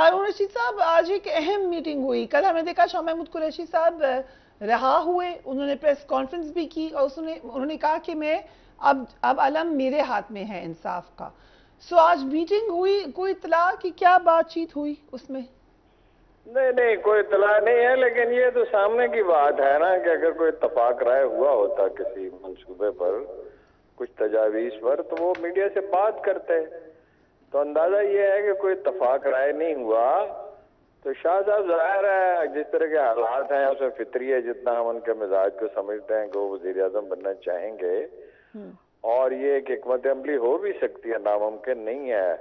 हारून रशीद साहब, आज एक अहम मीटिंग हुई। कल हमने देखा शाह महमूद कुरैशी साहब रहा हुए। उन्होंने प्रेस कॉन्फ्रेंस भी की और उसने, उन्होंने कहा कि मैं अब अब अलम मेरे हाथ में है इंसाफ का। सो आज मीटिंग हुई, कोई इतला कि क्या बातचीत हुई उसमें? नहीं नहीं, कोई इतला नहीं है, लेकिन ये तो सामने की बात है ना कि अगर कोई इतफाक राय हुआ होता किसी मंसूबे पर, कुछ तजावीज पर तो वो मीडिया से बात करते तो अंदाज़ा ये है कि कोई तफाक राय नहीं हुआ। तो शाह साहब ज़ाहिर है जिस तरह के हालात हैं उसमें फितरी है जितना हम उनके मिजाज को समझते हैं कि वो वज़ीर अजम बनना चाहेंगे। हम्म। और ये एक हमत अमली हो भी सकती है नामुमकिन नहीं है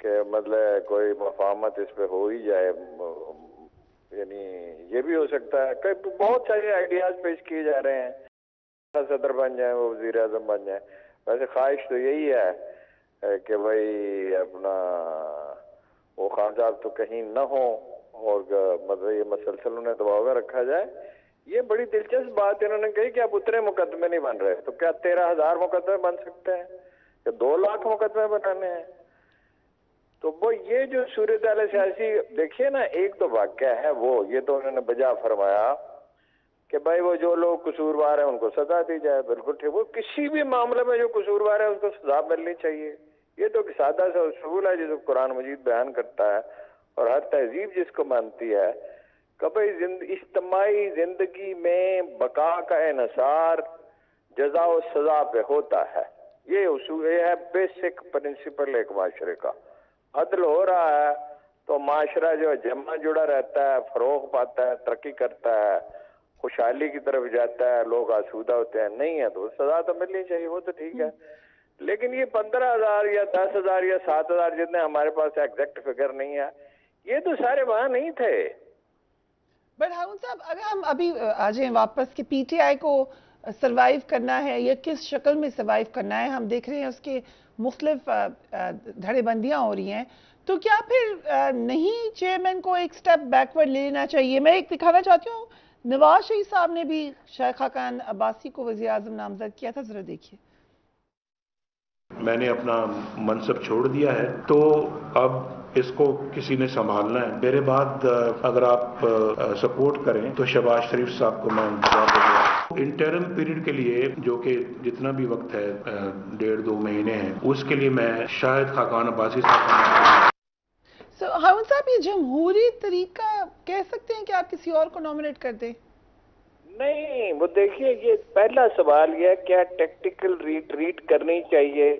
कि मतलब कोई मफामत इस पर हो ही जाए। यानी ये भी हो सकता है। कई बहुत सारे आइडियाज़ पेश किए जा रहे हैं। सदर बन जाए वो वज़ीर अजम बन जाए। वैसे ख्वाहिश तो यही है कि भाई अपना, वो खान साहब तो कहीं न हो और मतलब ये मसलसल उन्हें दबाव में रखा जाए। ये बड़ी दिलचस्प बात इन्होंने कही कि अब उतने मुकदमे नहीं बन रहे। तो क्या तेरह हज़ार मुकदमे बन सकते हैं? या दो लाख मुकदमे बनाने हैं? तो वो ये जो सूरत सियासी, देखिए ना, एक तो वाक्य है वो, ये तो उन्होंने बजा फरमाया कि भाई वो जो लोग कसूरवार है, उनको सजा दी जाए। बिल्कुल ठीक। वो किसी भी मामले में जो कसूरवार है उसको सजा मिलनी चाहिए। ये तो सादा सा उसूल है जिसको कुरान मजीद बयान करता है और हर तहजीब जिसको मानती है। कभी इज्तमाही ज़िंदगी में बका का इसार जजा व सजा पे होता है। ये उसूल, ये है बेसिक प्रिंसिपल एक माशरे का। अदल हो रहा है तो माशरा जो जमा जुड़ा रहता है फरोग पाता है, तरक्की करता है। खुशहाली की तरफ़ जाता है लोग आसूदा होते हैं नहीं है तो सजा तो मिलनी चाहिए वो तो ठीक है। लेकिन ये पंद्रह हज़ार या दस हज़ार या सात हज़ार जितने हमारे पास एग्जैक्ट फिगर नहीं है ये तो सारे वहाँ नहीं थे। बट हाउन साहब अगर हम अभी आ जाए वापस कि पीटीआई को सरवाइव करना है या किस शक्ल में सरवाइव करना है हम देख रहे हैं उसके मुख्तलिफ़ धड़ेबंदियाँ हो रही हैं तो क्या फिर नहीं चेयरमैन को एक स्टेप बैकवर्ड लेना चाहिए? मैं एक दिखाना चाहती हूँ नवाज़ शरीफ साहब ने भी शेख खान अब्बासी को वजी अजम नामजद किया था जरा देखिए। मैंने अपना मनसब छोड़ दिया है तो अब इसको किसी ने संभालना है। मेरे बाद अगर आप सपोर्ट करें तो शबाज शरीफ साहब को मैं जवाब दूँगा इंटरम पीरियड के लिए जो कि जितना भी वक्त है डेढ़ दो महीने हैं उसके लिए मैं शायद खाकान अब्बासी साहब so, साहब ये जमहूरी तरीका कह सकते हैं कि आप किसी और को नॉमिनेट कर दें? नहीं वो देखिए ये पहला सवाल यह क्या टेक्टिकल रिट्रीट करनी चाहिए?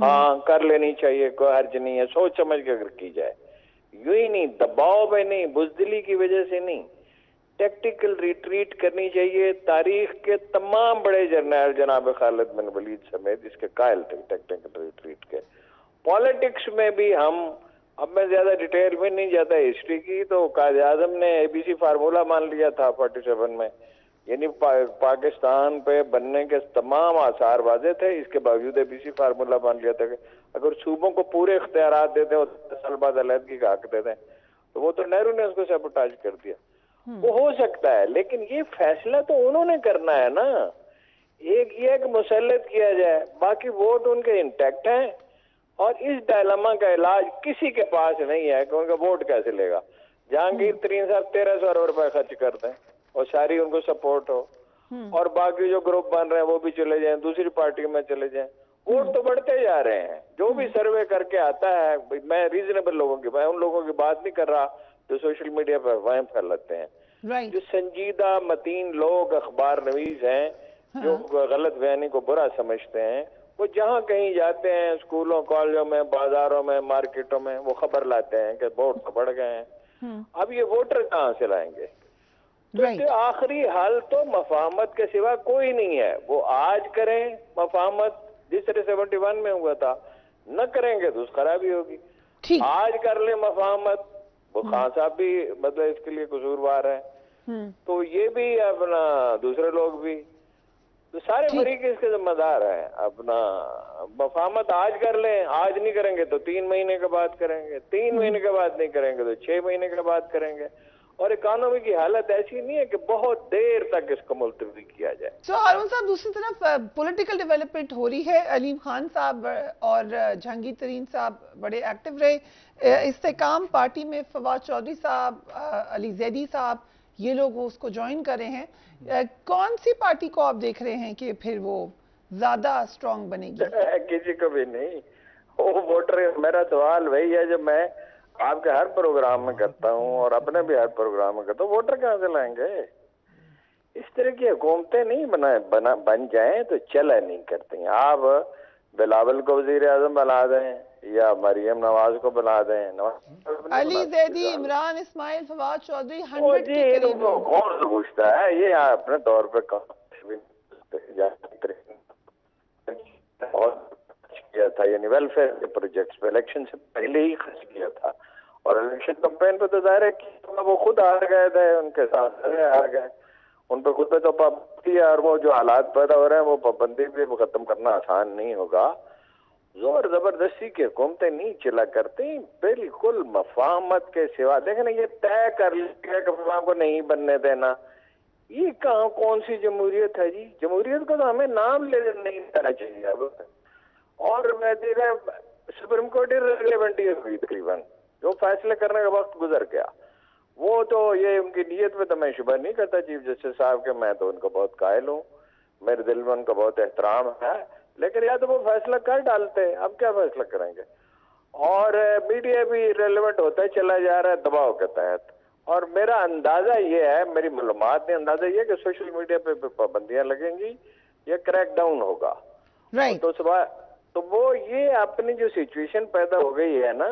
हाँ कर लेनी चाहिए कोई हर्ज नहीं है सोच समझ के अगर की जाए। यू ही नहीं दबाव में नहीं बुजदिली की वजह से नहीं। टेक्टिकल रिट्रीट करनी चाहिए तारीख के तमाम बड़े जर्नल जनाब खालिद बिन वलीद समेत इसके कायल थे टेक्टिकल रिट्रीट के। पॉलिटिक्स में भी हम अब मैं ज़्यादा डिटेल में नहीं जाता हिस्ट्री की तो काज आज़म ने एबीसी फार्मूला मान लिया था फोर्टी सेवन में। यानी पा, पाकिस्तान पे बनने के तमाम आसार वाजे थे इसके बावजूद एबीसी फार्मूला मान लिया था कि अगर सूबों को पूरे इख्तियार देते और दस साल बाद अलहदगी का हक देते तो वो तो नेहरू ने उसको सेबोटाज कर दिया। हम्म। वो हो सकता है लेकिन ये फैसला तो उन्होंने करना है ना। एक ये कि मुसलत किया जाए बाकी वोट उनके इंटैक्ट हैं। और इस डायलमा का इलाज किसी के पास नहीं है कि उनका वोट कैसे लेगा जहांगीर। तरीन साहब तेरह सौ अरब रुपए खर्च करते हैं और सारी उनको सपोर्ट हो हम्म। और बाकी जो ग्रुप बन रहे हैं वो भी चले जाएँ दूसरी पार्टी में चले जाएँ वोट। तो बढ़ते जा रहे हैं जो भी सर्वे हम्म। करके आता है मैं रीजनेबल लोगों की मैं उन लोगों की बात नहीं कर रहा जो सोशल मीडिया पर वह फैलाते हैं जो संजीदा मतीन लोग अखबार नवीज हैं हाँ. जो गलत बयानी को बुरा समझते हैं वो जहाँ कहीं जाते हैं स्कूलों कॉलेजों में बाजारों में मार्केटों में वो खबर लाते हैं कि वोट तो बढ़ गए हैं। अब ये वोटर कहाँ से लाएँगे? तो आखिरी हल तो मफामत के सिवा कोई नहीं है। वो आज करें मफामत जिस तरह सेवेंटी वन में हुआ था न करेंगे तो खराबी होगी। आज कर ले मफामत वो हम्म। खान साहब भी मतलब इसके लिए कसूरवार है। हम्म। तो ये भी अपना दूसरे लोग भी तो सारे फरीक इसके जिम्मेदार है अपना मफामत आज कर लें आज नहीं करेंगे तो तीन महीने के बाद करेंगे तीन हम्म। महीने के बाद नहीं करेंगे तो छह महीने के बाद करेंगे। और इकोनॉमी की हालत ऐसी नहीं है कि बहुत देर तक इसको मुलतवी किया जाए। so, हारून साहब दूसरी तरफ़ पॉलिटिकल डेवलपमेंट हो रही है। अलीम खान साहब और जहांगीर तरीन साहब बड़े एक्टिव रहे। इस्तेकाम पार्टी में फवाद चौधरी साहब अली जैदी साहब ये लोग उसको ज्वाइन कर हैं। कौन सी पार्टी को आप देख रहे हैं कि फिर वो ज़्यादा स्ट्रांग बनेगी? किसी को भी नहीं। वो वोटर मेरा सवाल वही है जो मैं आपके हर प्रोग्राम में करता हूँ और अपने भी हर प्रोग्राम में करता हूँ वोटर कहाँ से लाएँगे? इस तरह की हुकूमतें नहीं बना बना, बन जाए तो चला नहीं करती आप बिलावल को वज़ीर आज़म बना दें। या मरियम नवाज़ को बना दें। अली जैदी इमरान इस्माइल फवाद चौधरी हंड्रेड के करीब कौन पूछता है ये अपने तौर पे और किया था यानी वेलफेयर के प्रोजेक्ट्स पे इलेक्शन से पहले ही खर्च किया था। और इलेक्शन कंपेन पे तो ज़ाहिर है कि वो खुद हार गए थे उनके साथ हार गए। उन पर खुद पे तो पाबंदी है और वो जो हालात पैदा हो रहे हैं वो पाबंदी भी खत्म करना आसान नहीं होगा। ज़ोर ज़बरदस्ती के हुकूमतें नहीं चला करती, बिल्कुल मफाहमत के सिवा। देखे ना, ये तय कर लिया कि को नहीं बनने देना। ये कहा, कौन सी जमहूरियत है जी? जमहूरियत को तो हमें नाम ले नहीं देना चाहिए अब। और मैं देखा सुप्रीम कोर्ट रिलेवेंट हुई तकरीबन, जो फैसले करने का वक्त गुजर गया। वो तो ये उनकी नीयत में तो मैं शुभ नहीं करता, चीफ जस्टिस साहब के, मैं तो उनका बहुत कायल हूँ। मेरे दिल में उनका बहुत एहतराम है। लेकिन या तो वो फैसला कर डालते हैं अब क्या फैसला करेंगे? और मीडिया भी रेलिवेंट होता है चला जा रहा है दबाव के तहत। और मेरा अंदाज़ा ये है मेरी मालूम ने अंदाज़ा ये कि सोशल मीडिया पे पाबंदियाँ लगेंगी या क्रैक डाउन होगा। Right. तो सुबह तो वो ये अपनी जो सिचुएशन पैदा हो गई है ना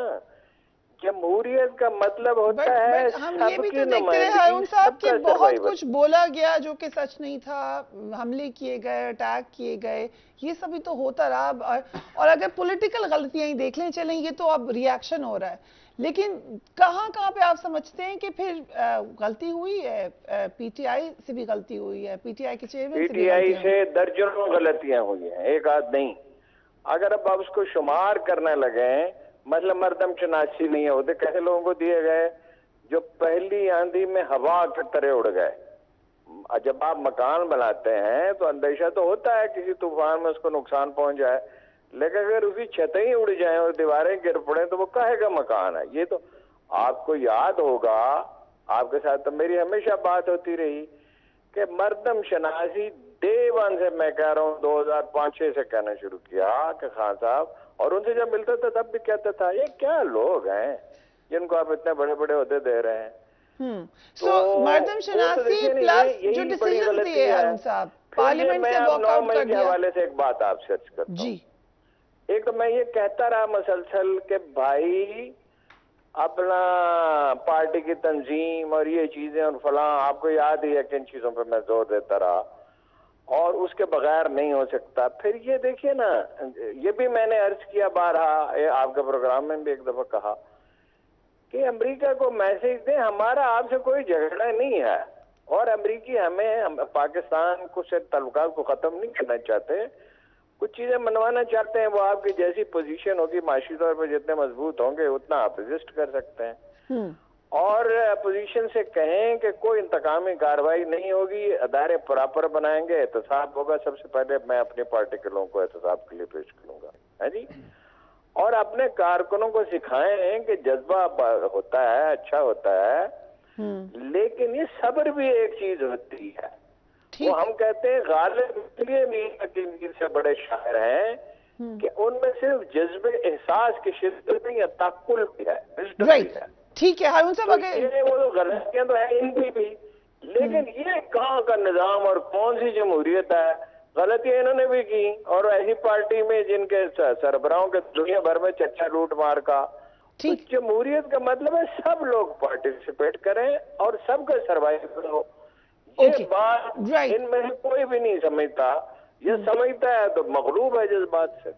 जमहूरियत का मतलब होता but, है but हम ये भी तो देखते हैं साहब कि बहुत कुछ बोला गया जो कि सच नहीं था हमले किए गए अटैक किए गए ये सभी तो होता रहा। और और अगर पॉलिटिकल गलतियाँ ही देख लें चलें ये तो अब रिएक्शन हो रहा है। लेकिन कहाँ कहाँ पे आप समझते हैं कि फिर गलती हुई है? पीटीआई से भी गलती हुई है पीटीआई के चेयरमैन से पीटीआई से दर्जनों गलतियाँ हुई हैं एक आध नहीं। अगर अब आप उसको शुमार करने लगे मतलब मरदम चनासी नहीं होते कैसे लोगों को दिए गए, जो पहली आंधी में हवा के तरह उड़ गए। जब आप मकान बनाते हैं तो अंदेशा तो होता है किसी तूफ़ान में उसको नुकसान पहुँच जाए, लेकिन अगर उसकी छतें ही उड़ जाए और दीवारें गिर पड़े तो वो कहेगा मकान है। ये तो आपको याद होगा, आपके साथ तो मेरी हमेशा बात होती रही कि मरदम शनासी डे वन से मैं कह रहा हूँ 2005-6 से कहना शुरू किया कि खान साहब। और उनसे जब मिलता था तब भी कहता था ये क्या लोग हैं? जिनको आप इतने बड़े बड़े होते दे रहे हैं। हम्म। सो मर्दम शनासी प्लस जो डिसीज़न दिए हैं। साहब पार्लियामेंट से वॉकआउट कर दिया। हवाले से एक बात आप सर्च करता जी। एक तो मैं ये कहता रहा मसलसल के भाई अपना पार्टी की तंजीम और ये चीज़ें और फला आपको याद ही है किन चीज़ों पर मैं ज़ोर देता रहा। और उसके बगैर नहीं हो सकता। फिर ये देखिए ना ये भी मैंने अर्ज़ किया बारहा आपके प्रोग्राम में भी एक दफ़ा कहा कि अमेरिका को मैसेज दें हमारा आपसे कोई झगड़ा नहीं है। और अमेरिकी हमें हम, पाकिस्तान को से तल्लुकात को खत्म नहीं करना चाहते। कुछ चीज़ें मनवाना चाहते हैं वो आपकी जैसी पोजीशन होगी माशी तौर पर जितने मज़बूत होंगे उतना आप रजिस्ट कर सकते हैं। हम्म। और अपोजिशन से कहें कि कोई इंतकामी कार्रवाई नहीं होगी अदारे प्रॉपर बनाएँगे एहतसाब होगा। सबसे पहले मैं अपनी पार्टी के लोगों को एहतसाब के लिए पेश करूँगा। है जी? और अपने कारकुनों को सिखाएँ कि जज्बा होता है अच्छा होता है। हम्म। लेकिन ये सब्र भी एक चीज़ होती है। वो हम कहते हैं गालिब इसलिए मीर से बड़े शायर हैं हम्म। कि उनमें सिर्फ़ जज्बे एहसास की शिद्दत नहीं है तकुल भी है भी है। ठीक है हारून साहब अगर ये वो तो गलतियाँ तो है इनकी भी। लेकिन हम्म। ये कहाँ का निज़ाम और कौन सी जमहूरियत है? गलतियाँ इन्होंने भी की और ऐसी पार्टी में जिनके सरबराहों के दुनिया भर में चर्चा लूट मार का। तो जमहूरियत का मतलब है सब लोग पार्टिसिपेट करें और सबका सर्वाइव हो ये बात इनमें कोई भी नहीं समझता। ये हम्म। समझता है तो मगरूब है जिस बात से।